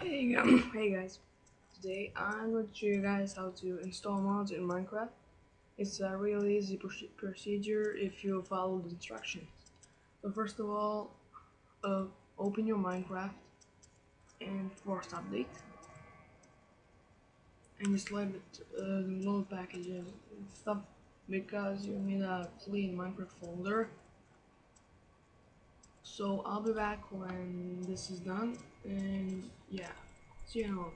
Hey, gu- hey guys, today I'm going to show you guys how to install mods in Minecraft. It's a really easy proce- procedure if you follow the instructions. So first of all, uh, open your Minecraft and force update. And just let it uh, load packages stuff because you need a clean Minecraft folder. So I'll be back when this is done and yeah, see you in a moment.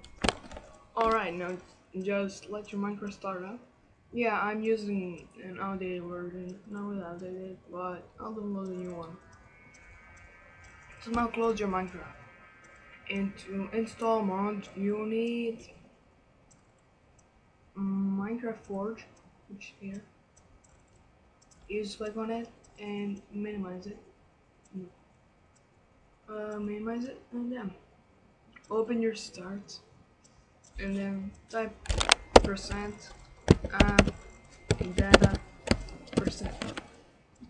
Alright, now just let your Minecraft start up. Yeah, I'm using an outdated version, not really outdated, but I'll download a new one. So now close your Minecraft. And to install mods, you need Minecraft Forge, which is here. You just click on it and minimize it. Uh, minimize it and then open your start. And then type percent data percent.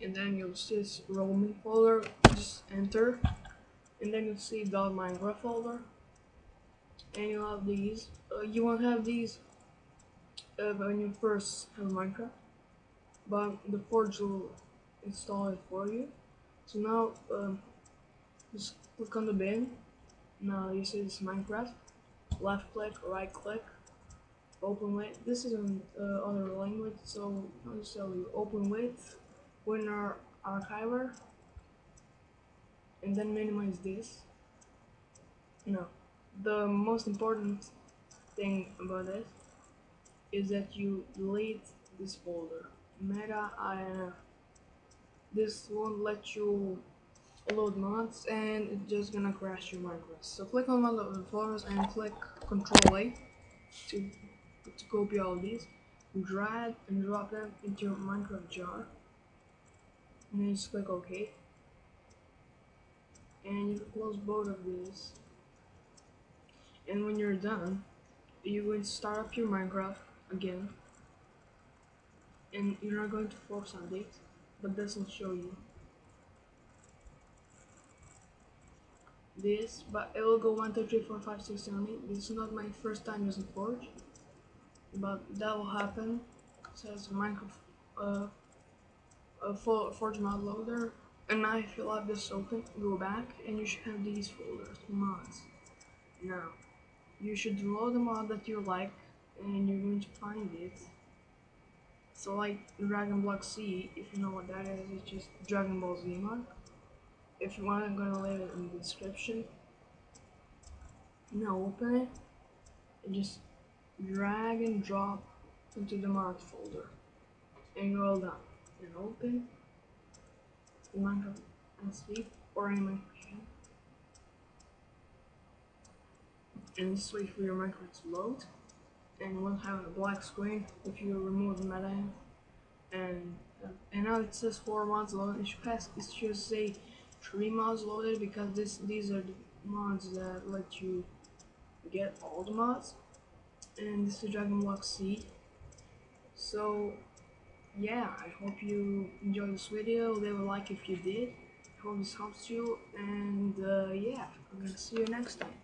And then you'll see this roaming folder just enter. And then you'll see dot minecraft folder. And you'll have these. Uh, you won't have these uh, when you first have minecraft. But the forge will install it for you. So now um, just click on the bin now you see this minecraft. Left click right click open with this is an uh, other language so i'll just tell you. Open with WinRAR archiver and then minimize this. No the most important thing about this is that you delete this folder. Meta inf this won't let you load mods and it's just gonna crash your Minecraft. So click on one of the folders and click Control A to, to copy all these. Drag and drop them into your Minecraft jar. And then just click OK. And you close both of these. And when you're done, going to start up your Minecraft again. And you're not going to force update, but this will show you. This, but it will go 1, 2, 3, 4, 5, 6, 7, 8. This is not my first time using Forge, but that will happen. It says Minecraft uh, a Forge mod loader, and now if you have this open, go back, and you should have these folders, mods. Now, you should load the mod that you like, and you're going to find it. So like Dragon Block C, if you know what that is, it's just Dragon Ball Z mod if you want, I'm gonna leave it in the description. Now open it and just drag and drop into the mod folder and roll down and open. The Minecraft SV or any Minecraft and just wait for your Minecraft to load. And we'll have a black screen if you remove the meta. And and now it says four loaded it should pass it should say three mods loaded because this these are the mods that let you get all the mods. And this is Dragon Block C so yeah I hope you enjoyed this video. Leave a like if you did. I hope this helps you. And uh, yeah I'm gonna see you next time